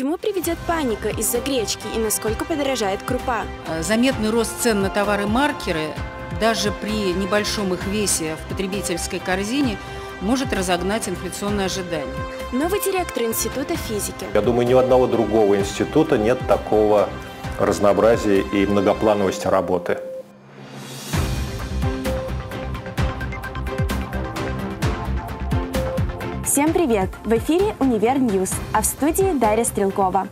чему приведет паника из-за гречки и насколько подорожает крупа? Э, заметный рост цен на товары-маркеры даже при небольшом их весе в потребительской корзине может разогнать инфляционные ожидания. Новый директор Института физики. Я думаю, ни у одного другого института нет такого разнообразия и многоплановости работы. Всем привет! В эфире «Универ News», а в студии Дарья Стрелкова.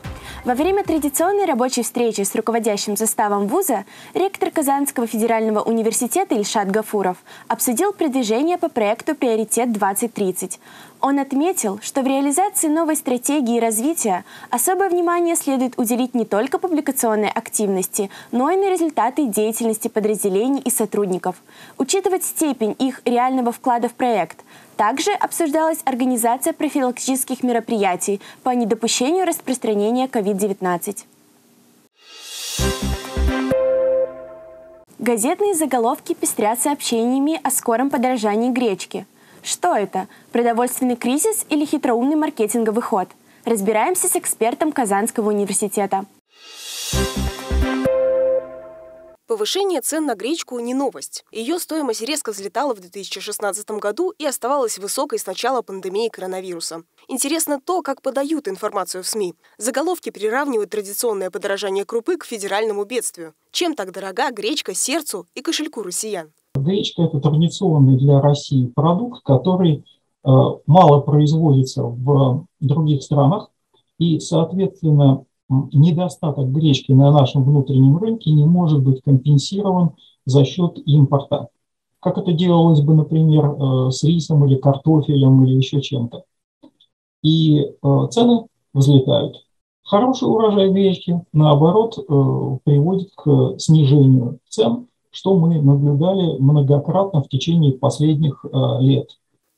Во время традиционной рабочей встречи с руководящим составом вуза ректор Казанского федерального университета Ильшат Гафуров обсудил продвижение по проекту «Приоритет-2030». Он отметил, что в реализации новой стратегии развития особое внимание следует уделить не только публикационной активности, но и на результаты деятельности подразделений и сотрудников, учитывать степень их реального вклада в проект, также обсуждалась организация профилактических мероприятий по недопущению распространения COVID-19. Газетные заголовки пестрят сообщениями о скором подорожании гречки. Что это? Продовольственный кризис или хитроумный маркетинговый ход? Разбираемся с экспертом Казанского университета. Повышение цен на гречку не новость. Ее стоимость резко взлетала в 2016 году и оставалась высокой с начала пандемии коронавируса. Интересно то, как подают информацию в СМИ. Заголовки приравнивают традиционное подорожание крупы к федеральному бедствию. Чем так дорога гречка сердцу и кошельку россиян? Гречка – это традиционный для России продукт, который э, мало производится в других странах, и, соответственно, недостаток гречки на нашем внутреннем рынке не может быть компенсирован за счет импорта. Как это делалось бы, например, э, с рисом или картофелем или еще чем-то. И э, цены взлетают. Хороший урожай гречки, наоборот, э, приводит к снижению цен, что мы наблюдали многократно в течение последних лет.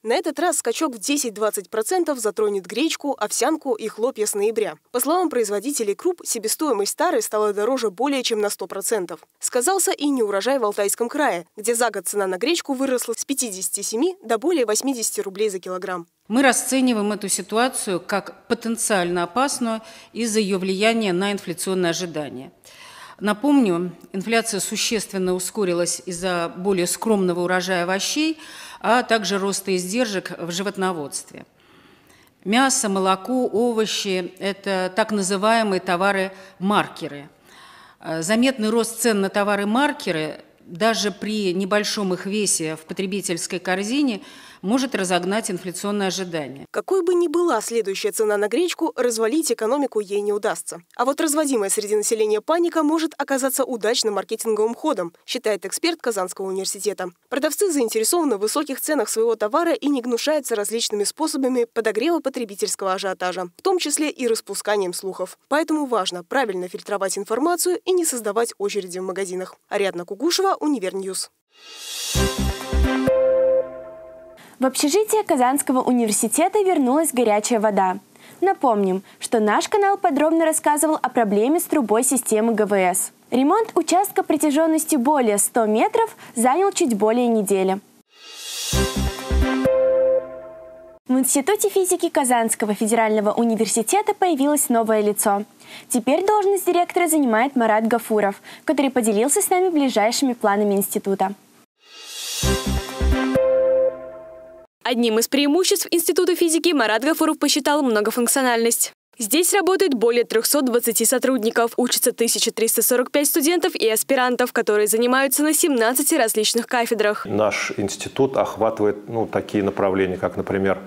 На этот раз скачок в 10-20% затронет гречку, овсянку и хлопья с ноября. По словам производителей круп, себестоимость старой стала дороже более чем на 100%. Сказался и неурожай в Алтайском крае, где за год цена на гречку выросла с 57 до более 80 рублей за килограмм. Мы расцениваем эту ситуацию как потенциально опасную из-за ее влияния на инфляционные ожидания. Напомню, инфляция существенно ускорилась из-за более скромного урожая овощей, а также роста издержек в животноводстве. Мясо, молоко, овощи – это так называемые товары-маркеры. Заметный рост цен на товары-маркеры даже при небольшом их весе в потребительской корзине – может разогнать инфляционные ожидания. Какой бы ни была следующая цена на гречку, развалить экономику ей не удастся. А вот разводимая среди населения паника может оказаться удачным маркетинговым ходом, считает эксперт Казанского университета. Продавцы заинтересованы в высоких ценах своего товара и не гнушаются различными способами подогрева потребительского ажиотажа, в том числе и распусканием слухов. Поэтому важно правильно фильтровать информацию и не создавать очереди в магазинах. Ариадна Кугушева, Univer News. В общежитие Казанского университета вернулась горячая вода. Напомним, что наш канал подробно рассказывал о проблеме с трубой системы ГВС. Ремонт участка протяженностью более 100 метров занял чуть более недели. В Институте физики Казанского федерального университета появилось новое лицо. Теперь должность директора занимает Марат Гафуров, который поделился с нами ближайшими планами института. Одним из преимуществ Института физики Марат Гафуров посчитал многофункциональность. Здесь работает более 320 сотрудников, учатся 1345 студентов и аспирантов, которые занимаются на 17 различных кафедрах. Наш институт охватывает ну, такие направления, как, например,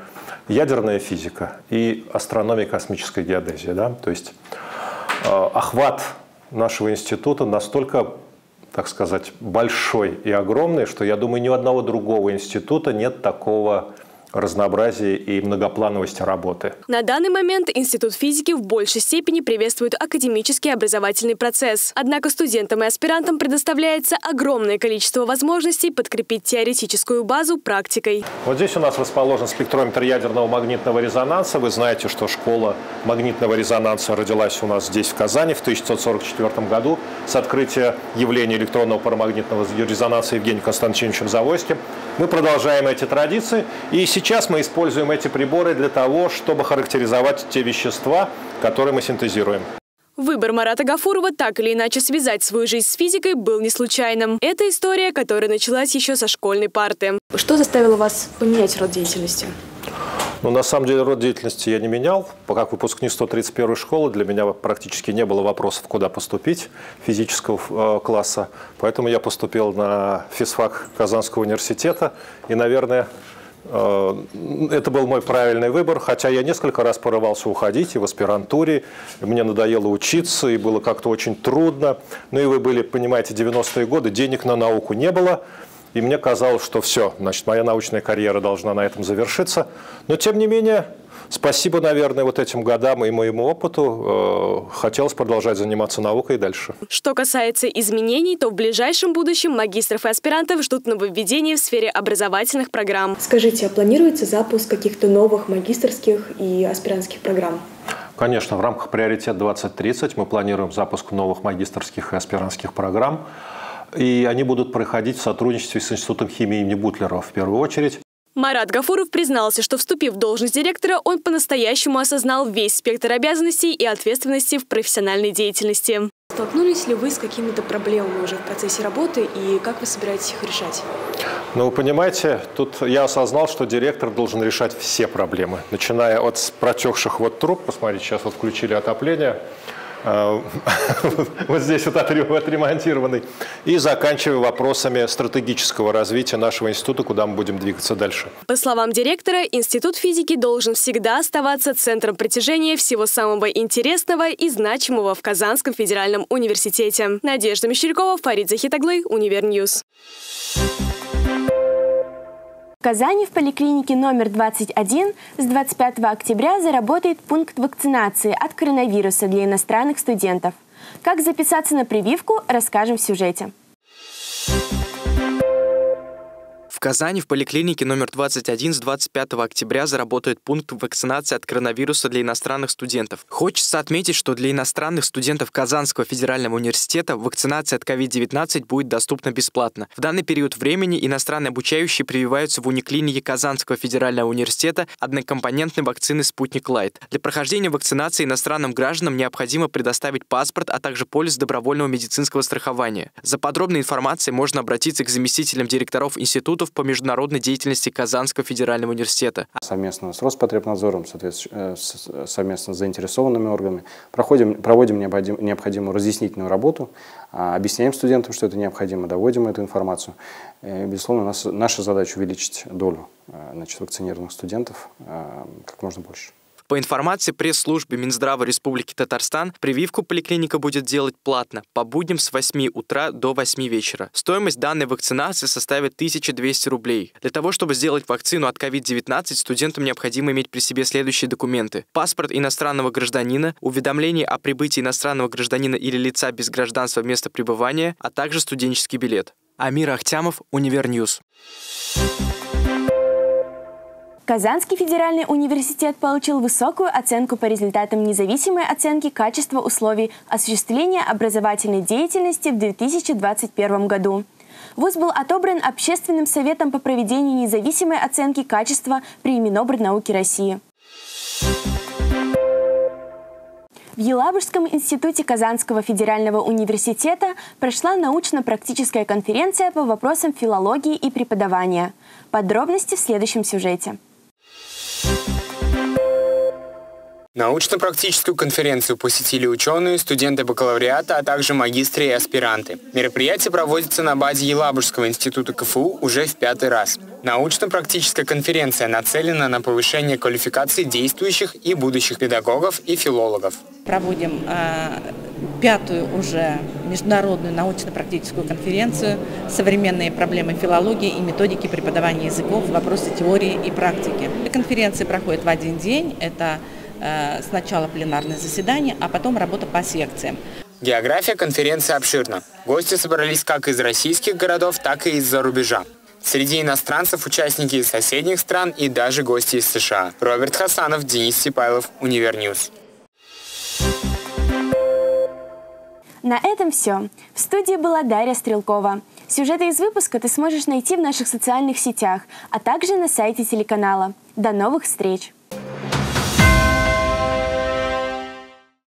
ядерная физика и астрономия космической геодезии. Да? То есть э, охват нашего института настолько так сказать, большой и огромный, что, я думаю, ни у одного другого института нет такого разнообразии и многоплановости работы. На данный момент Институт физики в большей степени приветствует академический образовательный процесс. Однако студентам и аспирантам предоставляется огромное количество возможностей подкрепить теоретическую базу практикой. Вот здесь у нас расположен спектрометр ядерного магнитного резонанса. Вы знаете, что школа магнитного резонанса родилась у нас здесь, в Казани, в 1944 году с открытия явления электронного парамагнитного резонанса Евгением Константиновичем Завойским. Мы продолжаем эти традиции, и сейчас мы используем эти приборы для того, чтобы характеризовать те вещества, которые мы синтезируем. Выбор Марата Гафурова так или иначе связать свою жизнь с физикой был не случайным. Это история, которая началась еще со школьной парты. Что заставило вас поменять род деятельности? Ну, на самом деле, род деятельности я не менял. Как выпускник 131 школы для меня практически не было вопросов, куда поступить физического э, класса. Поэтому я поступил на физфак Казанского университета. И, наверное, э, это был мой правильный выбор, хотя я несколько раз порывался уходить и в аспирантуре. Мне надоело учиться, и было как-то очень трудно. Ну и вы были, понимаете, 90-е годы, денег на науку не было. И мне казалось, что все, значит, моя научная карьера должна на этом завершиться. Но, тем не менее, спасибо, наверное, вот этим годам и моему опыту, э, хотелось продолжать заниматься наукой и дальше. Что касается изменений, то в ближайшем будущем магистров и аспирантов ждут нововведения в сфере образовательных программ. Скажите, а планируется запуск каких-то новых магистрских и аспирантских программ? Конечно, в рамках «Приоритет 2030» мы планируем запуск новых магистрских и аспирантских программ и они будут проходить в сотрудничестве с Институтом химии имени Бутлерова в первую очередь. Марат Гафуров признался, что вступив в должность директора, он по-настоящему осознал весь спектр обязанностей и ответственности в профессиональной деятельности. Столкнулись ли вы с какими-то проблемами уже в процессе работы и как вы собираетесь их решать? Ну, вы понимаете, тут я осознал, что директор должен решать все проблемы, начиная от протекших вот труб, посмотрите, сейчас вот включили отопление, вот здесь вот отремонтированный, и заканчивая вопросами стратегического развития нашего института, куда мы будем двигаться дальше. По словам директора, Институт физики должен всегда оставаться центром притяжения всего самого интересного и значимого в Казанском федеральном университете. Надежда Мещерякова, Фарид Захитаглы, Univer News. В Казани в поликлинике номер 21 с 25 октября заработает пункт вакцинации от коронавируса для иностранных студентов. Как записаться на прививку, расскажем в сюжете. Казани в поликлинике номер 21 с 25 октября заработает пункт вакцинации от коронавируса для иностранных студентов. Хочется отметить, что для иностранных студентов Казанского федерального университета вакцинация от COVID-19 будет доступна бесплатно. В данный период времени иностранные обучающие прививаются в униклинике Казанского федерального университета однокомпонентной вакцины «Спутник Лайт». Для прохождения вакцинации иностранным гражданам необходимо предоставить паспорт, а также полис добровольного медицинского страхования. За подробной информацией можно обратиться к заместителям директоров институтов по международной деятельности Казанского федерального университета. Совместно с Роспотребнадзором, соответственно, э, совместно с заинтересованными органами проходим, проводим необходимую разъяснительную работу, а, объясняем студентам, что это необходимо, доводим эту информацию. И, безусловно, нас, наша задача увеличить долю э, значит, вакцинированных студентов э, как можно больше. По информации пресс-службы Минздрава Республики Татарстан, прививку поликлиника будет делать платно, по будням с 8 утра до 8 вечера. Стоимость данной вакцинации составит 1200 рублей. Для того, чтобы сделать вакцину от COVID-19, студентам необходимо иметь при себе следующие документы. Паспорт иностранного гражданина, уведомление о прибытии иностранного гражданина или лица без гражданства в место пребывания, а также студенческий билет. Амир Ахтямов, Univer News. Казанский федеральный университет получил высокую оценку по результатам независимой оценки качества условий осуществления образовательной деятельности в 2021 году. ВУЗ был отобран Общественным советом по проведению независимой оценки качества при Минобрнауки России. В Елабужском институте Казанского федерального университета прошла научно-практическая конференция по вопросам филологии и преподавания. Подробности в следующем сюжете. Научно-практическую конференцию посетили ученые, студенты бакалавриата, а также магистры и аспиранты. Мероприятие проводится на базе Елабужского института КФУ уже в пятый раз. Научно-практическая конференция нацелена на повышение квалификации действующих и будущих педагогов и филологов. Проводим э, пятую уже международную научно-практическую конференцию «Современные проблемы филологии и методики преподавания языков. Вопросы теории и практики». Конференция проходит в один день. Это сначала пленарное заседание, а потом работа по секциям. География конференции обширна. Гости собрались как из российских городов, так и из-за рубежа. Среди иностранцев участники из соседних стран и даже гости из США. Роберт Хасанов, Денис Сипайлов, Univer News. На этом все. В студии была Дарья Стрелкова. Сюжеты из выпуска ты сможешь найти в наших социальных сетях, а также на сайте телеканала. До новых встреч!